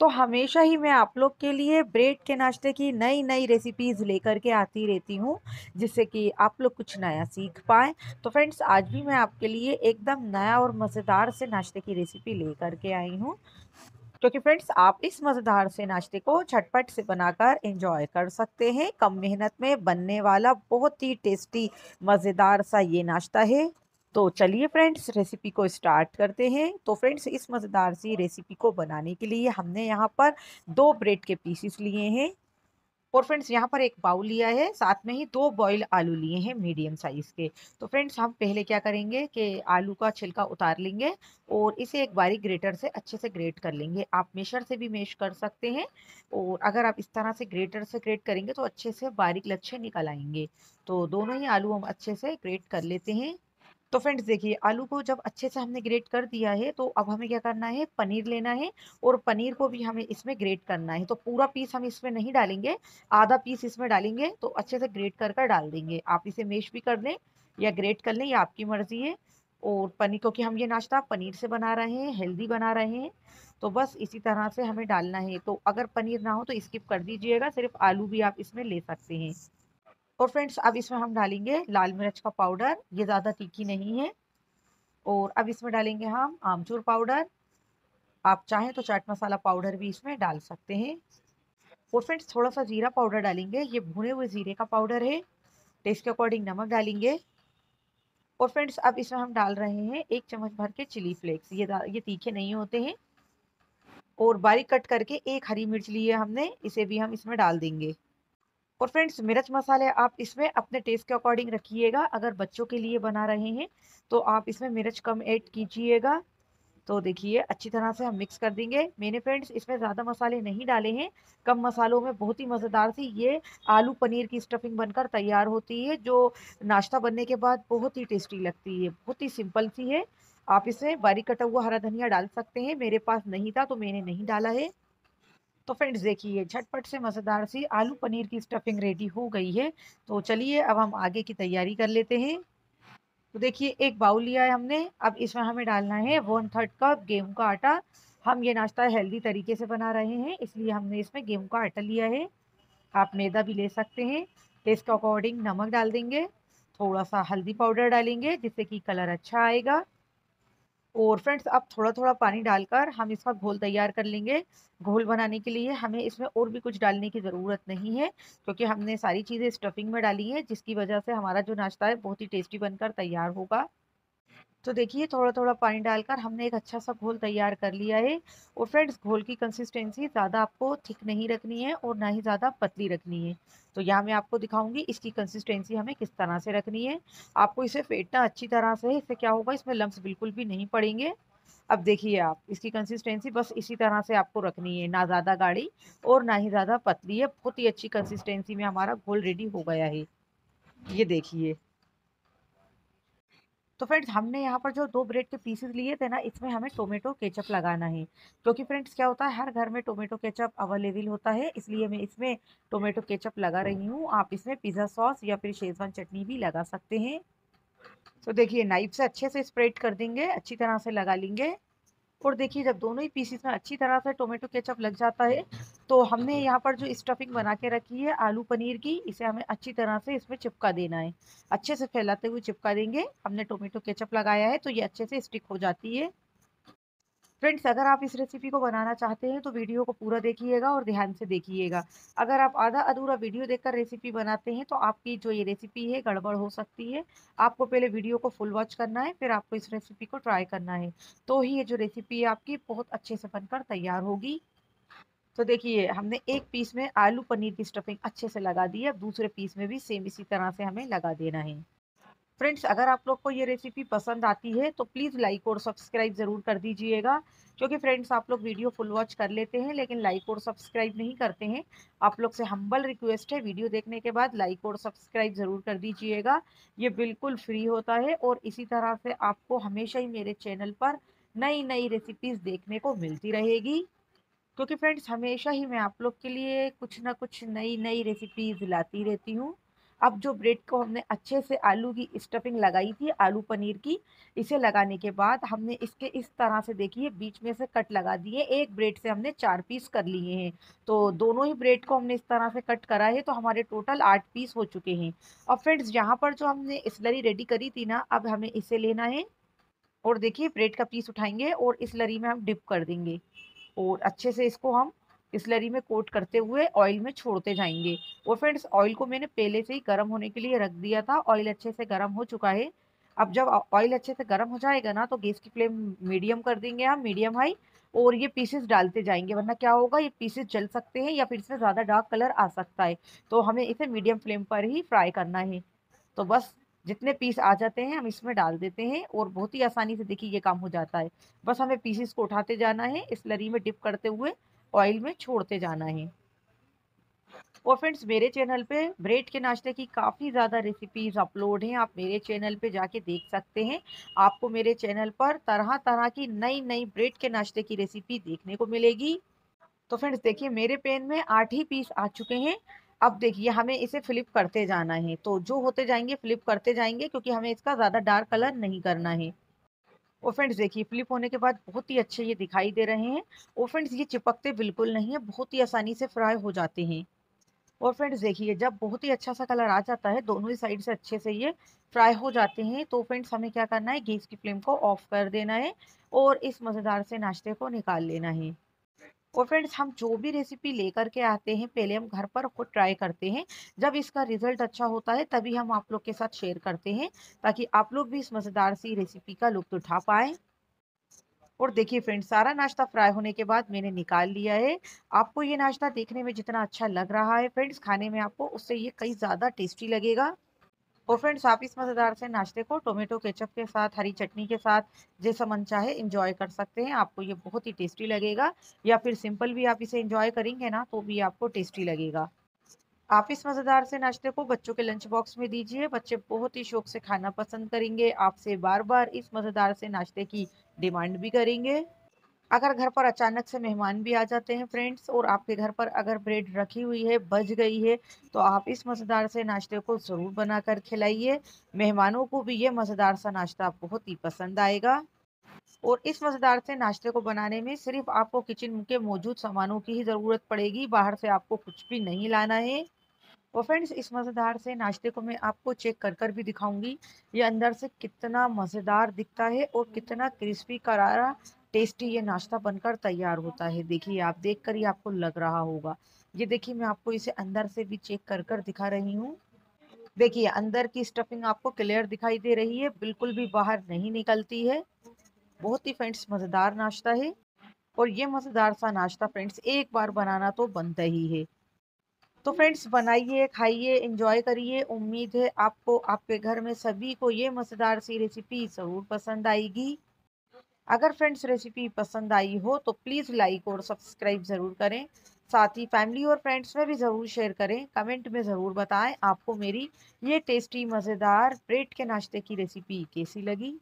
तो हमेशा ही मैं आप लोग के लिए ब्रेड के नाश्ते की नई नई रेसिपीज़ लेकर के आती रहती हूँ, जिससे कि आप लोग कुछ नया सीख पाएँ। तो फ्रेंड्स आज भी मैं आपके लिए एकदम नया और मज़ेदार से नाश्ते की रेसिपी लेकर के आई हूँ। क्योंकि तो फ्रेंड्स आप इस मज़ेदार से नाश्ते को झटपट से बनाकर एंजॉय कर सकते हैं। कम मेहनत में बनने वाला बहुत ही टेस्टी मज़ेदार सा ये नाश्ता है। तो चलिए फ्रेंड्स रेसिपी को स्टार्ट करते हैं। तो फ्रेंड्स, इस मज़ेदार सी रेसिपी को बनाने के लिए हमने यहाँ पर दो ब्रेड के पीसीस लिए हैं। और फ्रेंड्स, यहाँ पर एक बाउल लिया है, साथ में ही दो बॉयल आलू लिए हैं मीडियम साइज़ के। तो फ्रेंड्स, हम पहले क्या करेंगे कि आलू का छिलका उतार लेंगे और इसे एक बारीक ग्रेटर से अच्छे से ग्रेट कर लेंगे। आप मेशर से भी मेश कर सकते हैं और अगर आप इस तरह से ग्रेटर से ग्रेट करेंगे तो अच्छे से बारीक लच्छे निकल आएँगे। तो दोनों ही आलू हम अच्छे से ग्रेट कर लेते हैं। तो फ्रेंड्स देखिए, आलू को जब अच्छे से हमने ग्रेट कर दिया है तो अब हमें क्या करना है? पनीर लेना है और पनीर को भी हमें इसमें ग्रेट करना है। तो पूरा पीस हम इसमें नहीं डालेंगे, आधा पीस इसमें डालेंगे तो अच्छे से ग्रेट कर कर डाल देंगे। आप इसे मेश भी कर लें या ग्रेट कर लें, ये आपकी मर्ज़ी है। और पनीर क्योंकि हम ये नाश्ता पनीर से बना रहे हैं, हेल्दी बना रहे हैं तो बस इसी तरह से हमें डालना है। तो अगर पनीर ना हो तो स्किप कर दीजिएगा, सिर्फ़ आलू भी आप इसमें ले सकते हैं। और फ्रेंड्स, अब इसमें हम डालेंगे लाल मिर्च का पाउडर, ये ज़्यादा तीखी नहीं है। और अब इसमें डालेंगे हम आमचूर पाउडर। आप चाहें तो चाट मसाला पाउडर भी इसमें डाल सकते हैं। और फ्रेंड्स थोड़ा सा ज़ीरा पाउडर डालेंगे, ये भुने हुए ज़ीरे का पाउडर है। टेस्ट के अकॉर्डिंग नमक डालेंगे। और फ्रेंड्स, अब इसमें हम डाल रहे हैं एक चम्मच भर के चिली फ्लेक्स, ये ये तीखे नहीं होते हैं। और बारीक कट करके एक हरी मिर्च ली है हमने, इसे भी हम इसमें डाल देंगे। और फ्रेंड्स, मिर्च मसाले आप इसमें अपने टेस्ट के अकॉर्डिंग रखिएगा। अगर बच्चों के लिए बना रहे हैं तो आप इसमें मिर्च कम ऐड कीजिएगा। तो देखिए, अच्छी तरह से हम मिक्स कर देंगे। मैंने फ्रेंड्स इसमें ज़्यादा मसाले नहीं डाले हैं। कम मसालों में बहुत ही मज़ेदार सी ये आलू पनीर की स्टफिंग बनकर तैयार होती है, जो नाश्ता बनने के बाद बहुत ही टेस्टी लगती है। बहुत ही सिंपल सी है। आप इसमें बारीक कटा हुआ हरा धनिया डाल सकते हैं। मेरे पास नहीं था तो मैंने नहीं डाला है। तो फ्रेंड्स देखिए, झटपट से मज़ेदार सी आलू पनीर की स्टफिंग रेडी हो गई है। तो चलिए, अब हम आगे की तैयारी कर लेते हैं। तो देखिए, एक बाउल लिया है हमने। अब इसमें हमें डालना है वन थर्ड कप गेहूँ का आटा। हम ये नाश्ता हेल्दी तरीके से बना रहे हैं, इसलिए हमने इसमें गेहूँ का आटा लिया है। आप मैदा भी ले सकते हैं। टेस्ट के अकॉर्डिंग नमक डाल देंगे। थोड़ा सा हल्दी पाउडर डालेंगे, जिससे कि कलर अच्छा आएगा। और फ्रेंड्स, अब थोड़ा थोड़ा पानी डालकर हम इसका घोल तैयार कर लेंगे। घोल बनाने के लिए हमें इसमें और भी कुछ डालने की ज़रूरत नहीं है, क्योंकि हमने सारी चीज़ें स्टफिंग में डाली है, जिसकी वजह से हमारा जो नाश्ता है बहुत ही टेस्टी बनकर तैयार होगा। तो देखिए थोड़ा थोड़ा पानी डालकर हमने एक अच्छा सा घोल तैयार कर लिया है और फ्रेंड्स, घोल की कंसिस्टेंसी ज़्यादा आपको थिक नहीं रखनी है और ना ही ज़्यादा पतली रखनी है। तो यहाँ मैं आपको दिखाऊँगी इसकी कंसिस्टेंसी हमें किस तरह से रखनी है। आपको इसे फेंटना अच्छी तरह से, इससे क्या होगा, इसमें लम्ब बिल्कुल भी नहीं पड़ेंगे। अब देखिए आप, इसकी कंसिस्टेंसी बस इसी तरह से आपको रखनी है, ना ज़्यादा गाढ़ी और ना ही ज़्यादा पतली। है बहुत ही अच्छी कंसिस्टेंसी में हमारा घोल रेडी हो गया है। ये देखिए। तो फ्रेंड्स, हमने यहाँ पर जो दो ब्रेड के पीसेस लिए थे ना, इसमें हमें टोमेटो केचप लगाना है। क्योंकि तो फ्रेंड्स, क्या होता है, हर घर में टोमेटो केचप अवेलेबल होता है, इसलिए मैं इसमें टोमेटो केचप लगा रही हूँ। आप इसमें पिज़्ज़ा सॉस या फिर शेजवान चटनी भी लगा सकते हैं। तो देखिए, नाइफ से अच्छे से स्प्रेड कर देंगे, अच्छी तरह से लगा लेंगे। और देखिए, जब दोनों ही पीसीस में अच्छी तरह से टोमेटो केचप लग जाता है तो हमने यहाँ पर जो स्टफिंग बना के रखी है, आलू पनीर की, इसे हमें अच्छी तरह से इसमें चिपका देना है। अच्छे से फैलाते हुए चिपका देंगे। हमने टोमेटो केचप लगाया है तो ये अच्छे से स्टिक हो जाती है। फ्रेंड्स अगर आप इस रेसिपी को बनाना चाहते हैं तो वीडियो को पूरा देखिएगा और ध्यान से देखिएगा। अगर आप आधा अधूरा वीडियो देखकर रेसिपी बनाते हैं तो आपकी जो ये रेसिपी है, गड़बड़ हो सकती है। आपको पहले वीडियो को फुल वॉच करना है, फिर आपको इस रेसिपी को ट्राई करना है। तो ही ये जो रेसिपी है, आपकी बहुत अच्छे से बनकर तैयार होगी। तो देखिए, हमने एक पीस में आलू पनीर की स्टफिंग अच्छे से लगा दी है दूसरे पीस में भी सेम इसी तरह से हमें लगा देना है। फ्रेंड्स, अगर आप लोग को ये रेसिपी पसंद आती है तो प्लीज़ लाइक और सब्सक्राइब ज़रूर कर दीजिएगा। क्योंकि फ्रेंड्स, आप लोग वीडियो फुल वॉच कर लेते हैं, लेकिन लाइक और सब्सक्राइब नहीं करते हैं। आप लोग से हम्बल रिक्वेस्ट है वीडियो देखने के बाद लाइक और सब्सक्राइब ज़रूर कर दीजिएगा। ये बिल्कुल फ्री होता है और इसी तरह से आपको हमेशा ही मेरे चैनल पर नई नई रेसिपीज़ देखने को मिलती रहेगी। क्योंकि फ्रेंड्स, हमेशा ही मैं आप लोग के लिए कुछ ना कुछ नई नई रेसिपीज़ लाती रहती हूँ। अब जो ब्रेड को हमने अच्छे से आलू की स्टफिंग लगाई थी, आलू पनीर की, इसे लगाने के बाद हमने इसके इस तरह से देखिए, बीच में से कट लगा दिए, एक ब्रेड से हमने चार पीस कर लिए हैं। तो दोनों ही ब्रेड को हमने इस तरह से कट करा है तो हमारे टोटल आठ पीस हो चुके हैं। और फ्रेंड्स, यहाँ पर जो हमने स्लरी रेडी करी थी ना, अब हमें इसे लेना है। और देखिए, ब्रेड का पीस उठाएँगे और इस लरी में हम डिप कर देंगे। और अच्छे से इसको हम इस लरी में कोट करते हुए ऑयल में छोड़ते जाएँगे। और फ्रेंड्स ऑयल को मैंने पहले से ही गर्म होने के लिए रख दिया था। ऑयल अच्छे से गर्म हो चुका है। अब जब ऑयल अच्छे से गर्म हो जाएगा ना तो गैस की फ्लेम मीडियम कर देंगे हम मीडियम हाई और ये पीसेस डालते जाएँगे। वरना क्या होगा, ये पीसेस जल सकते हैं या फिर इसमें ज़्यादा डार्क कलर आ सकता है। तो हमें इसे मीडियम फ्लेम पर ही फ्राई करना है। तो बस जितने पीस आ जाते हैं, हम इसमें डाल देते हैं, और बहुत ही आसानी से देखिए ये काम हो जाता है। बस हमें पीसेस को उठाते जाना है, इस लरी में डिप करते हुए। ऑयल में छोड़ते जाना है। और फ्रेंड्स मेरे चैनल पे ब्रेड के नाश्ते की काफ़ी ज़्यादा रेसिपीज़ अपलोड हैं। आप मेरे चैनल पे जाके देख सकते हैं। आपको मेरे चैनल पर तरह तरह की नई नई ब्रेड के नाश्ते की रेसिपी देखने को मिलेगी। तो फ्रेंड्स देखिए, मेरे पेन में आठ ही पीस आ चुके हैं। अब देखिए, हमें इसे फ्लिप करते जाना है। तो जो होते जाएँगे फ्लिप करते जाएँगे, क्योंकि हमें इसका ज़्यादा डार्क कलर नहीं करना है। और फ्रेंड्स, देखिए, फ्लिप होने के बाद बहुत ही अच्छे ये दिखाई दे रहे हैं। और फ्रेंड्स, ये चिपकते बिल्कुल नहीं है, बहुत ही आसानी से फ्राई हो जाते हैं। और फ्रेंड्स, देखिए, जब बहुत ही अच्छा सा कलर आ जाता है, दोनों ही साइड से अच्छे से ये फ्राई हो जाते हैं तो फ्रेंड्स, हमें क्या करना है, गैस की फ्लेम को ऑफ़ कर देना है और इस मज़ेदार से नाश्ते को निकाल लेना है। और फ्रेंड्स, हम जो भी रेसिपी लेकर के आते हैं, पहले हम घर पर खुद ट्राई करते हैं। जब इसका रिज़ल्ट अच्छा होता है, तभी हम आप लोग के साथ शेयर करते हैं, ताकि आप लोग भी इस मज़ेदार सी रेसिपी का लुत्फ उठा पाए। और देखिए फ्रेंड्स, सारा नाश्ता फ्राई होने के बाद मैंने निकाल लिया है। आपको ये नाश्ता देखने में जितना अच्छा लग रहा है फ्रेंड्स, खाने में आपको, उससे ये कई ज़्यादा टेस्टी लगेगा। और फ्रेंड्स आप इस मज़ेदार से नाश्ते को टोमेटो केचप के साथ, हरी चटनी के साथ, जैसा मन चाहे इंजॉय कर सकते हैं। आपको ये बहुत ही टेस्टी लगेगा। या फिर सिंपल भी आप इसे इंजॉय करेंगे ना तो भी आपको टेस्टी लगेगा। आप इस मज़ेदार से नाश्ते को बच्चों के लंच बॉक्स में दीजिए। बच्चे बहुत ही शौक से खाना पसंद करेंगे। आपसे बार बार इस मज़ेदार से नाश्ते की डिमांड भी करेंगे। अगर घर पर अचानक से मेहमान भी आ जाते हैं फ्रेंड्स और आपके घर पर अगर ब्रेड रखी हुई है बच गई है तो आप इस मज़ेदार से नाश्ते को ज़रूर बनाकर खिलाइए। मेहमानों को भी ये मज़ेदार सा नाश्ता बहुत ही पसंद आएगा। और इस मज़ेदार से नाश्ते को बनाने में सिर्फ़ आपको किचन के मौजूद सामानों की ही ज़रूरत पड़ेगी, बाहर से आपको कुछ भी नहीं लाना है। और फ्रेंड्स इस मज़ेदार से नाश्ते को मैं आपको चेक कर कर भी दिखाऊँगी, ये अंदर से कितना मज़ेदार दिखता है और कितना क्रिस्पी करारा टेस्टी ये नाश्ता बनकर तैयार होता है। देखिए, आप देख कर ही आपको लग रहा होगा। ये देखिए, मैं आपको इसे अंदर से भी चेक कर कर दिखा रही हूँ। देखिए, अंदर की स्टफिंग आपको क्लियर दिखाई दे रही है। बिल्कुल भी बाहर नहीं निकलती है। बहुत ही फ्रेंड्स, मज़ेदार नाश्ता है। और ये मज़ेदार सा नाश्ता फ्रेंड्स, एक बार बनाना तो बनता ही है। तो फ्रेंड्स, बनाइए, खाइए इंजॉय करिए। उम्मीद है आपको, आपके घर में सभी को ये मज़ेदार सी रेसिपी ज़रूर पसंद आएगी। अगर फ्रेंड्स रेसिपी पसंद आई हो तो प्लीज़ लाइक और सब्सक्राइब ज़रूर करें। साथ ही फैमिली और फ्रेंड्स में भी ज़रूर शेयर करें। कमेंट में ज़रूर बताएँ आपको मेरी ये टेस्टी, मज़ेदार, ब्रेड के नाश्ते की रेसिपी कैसी लगी।